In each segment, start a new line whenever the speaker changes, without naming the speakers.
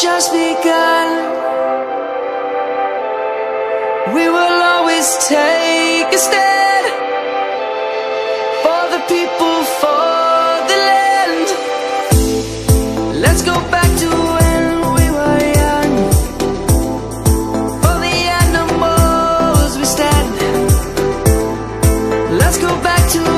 Just begun. We will always take a stand for the people, for the land. Let's go back to when we were young. For the animals we stand. Let's go back to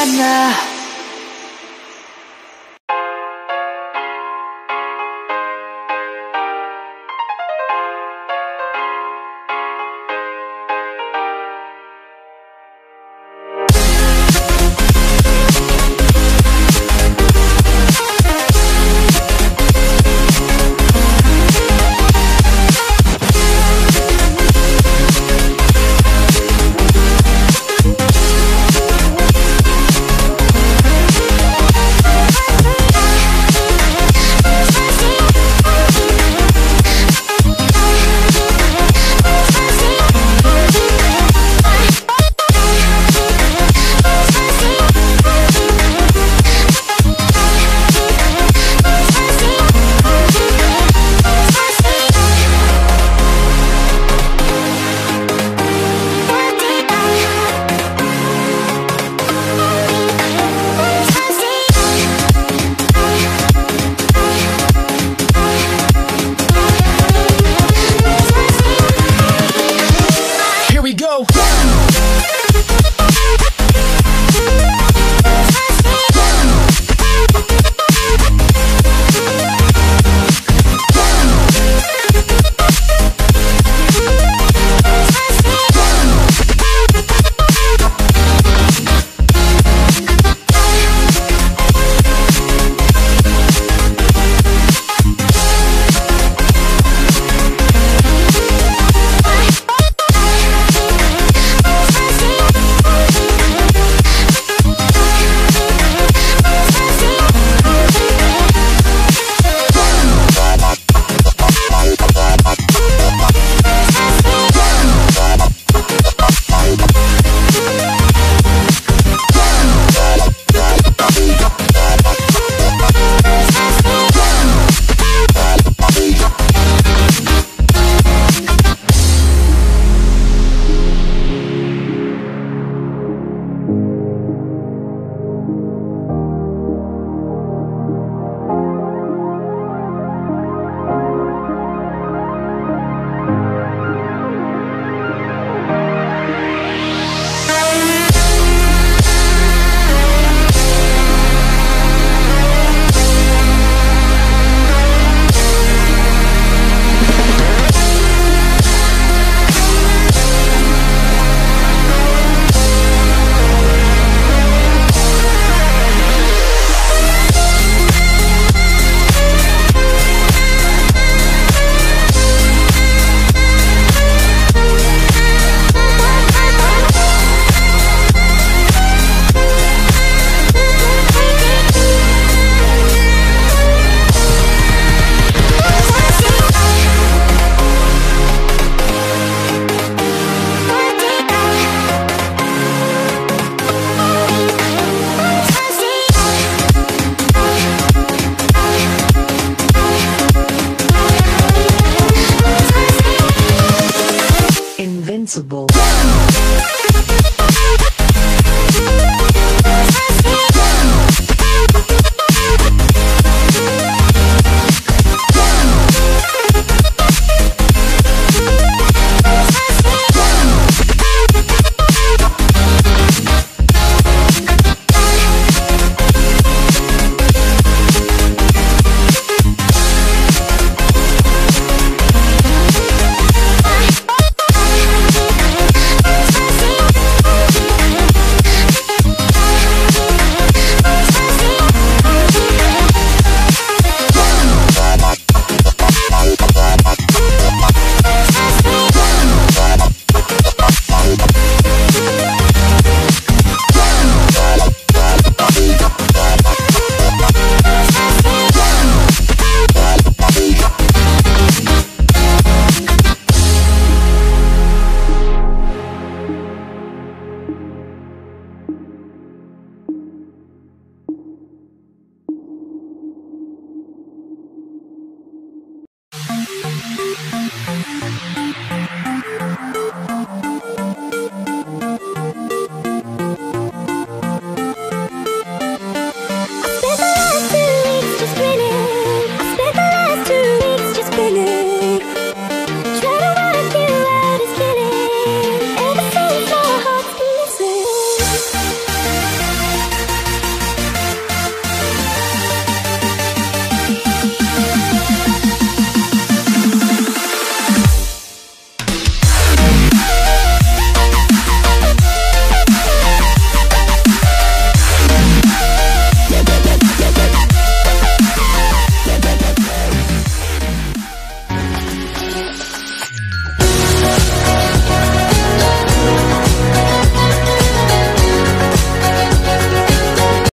Savannah. We'll